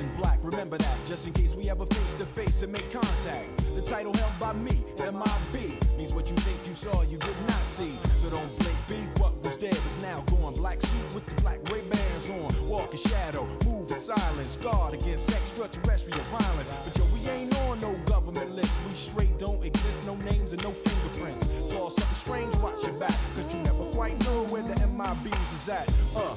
in black. Remember that, just in case we ever face to face and make contact. The title held by me, MIB, means what you think you saw, you did not see. So don't blink, be what was dead is now gone. Black suit with the black Ray Bans on. Walk in shadow, move in silence, guard against extraterrestrial violence. But yo, we ain't on no government list. We straight don't exist, no names and no fingerprints. Saw something strange, watch your back, cause you never quite know where the MIBs is at. Uh,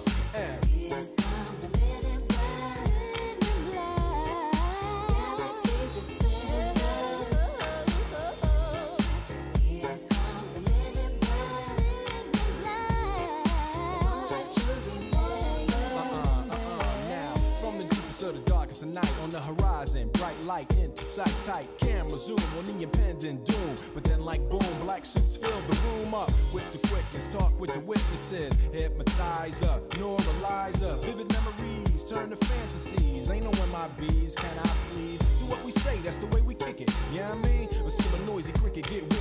of night On the horizon, bright light into sight Tight camera zoom on the impending doom. But then like boom, black suits fill the room up With the quickness, talk with the witnesses Hypnotizer, neuralizer Vivid memories turn to fantasies. Ain't no MIBs, can I please? Do what we say, that's the way we kick it. Yeah, I mean? Or see a noisy cricket get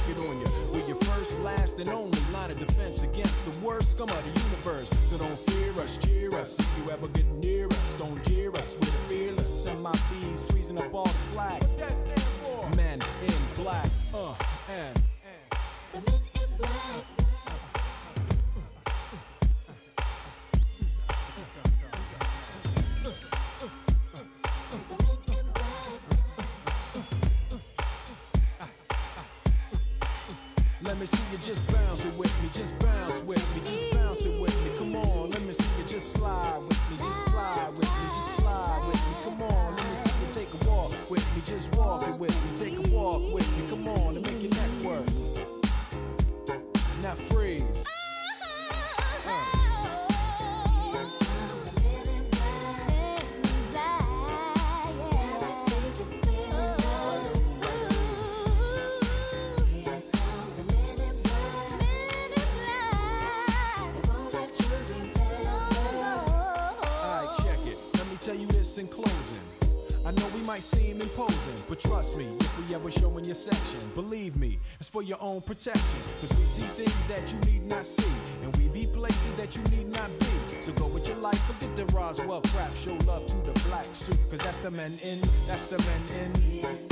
last, and only line of defense Against the worst scum of the universe. So don't fear us, cheer us. If you ever get near us, don't jeer us. We're the fearless, bees Freezing up all the flag. What that stand for? Men in black, uh, and me see you just bounce it with me, just bounce with me, just bounce it with me. Come on, let me see you just slide with me, just slide with me, just slide with me. Come on, let me see you take a walk with me, just walk it with me, take a walk with me. Come on, and make your neck work. Now freeze. Might seem imposing, but trust me, if we ever show in your section, believe me, it's for your own protection. Cause we see things that you need not see, and we be places that you need not be. So go with your life, forget the Roswell crap, show love to the black suit, cause that's the men in, that's the men in.